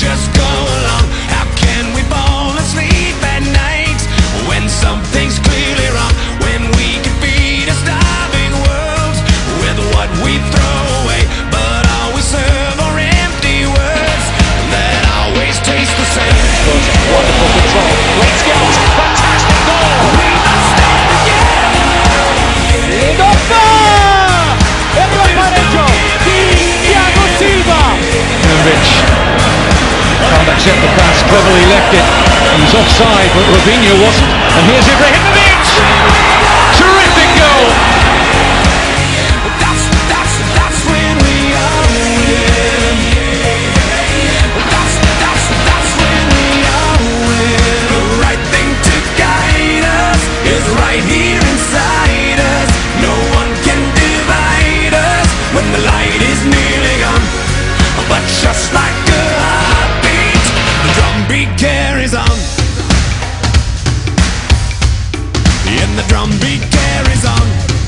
just go. intercept the pass, cleverly left it. He's offside, but Robinho wasn't. And here's Ibrahim. the drum beat carries on.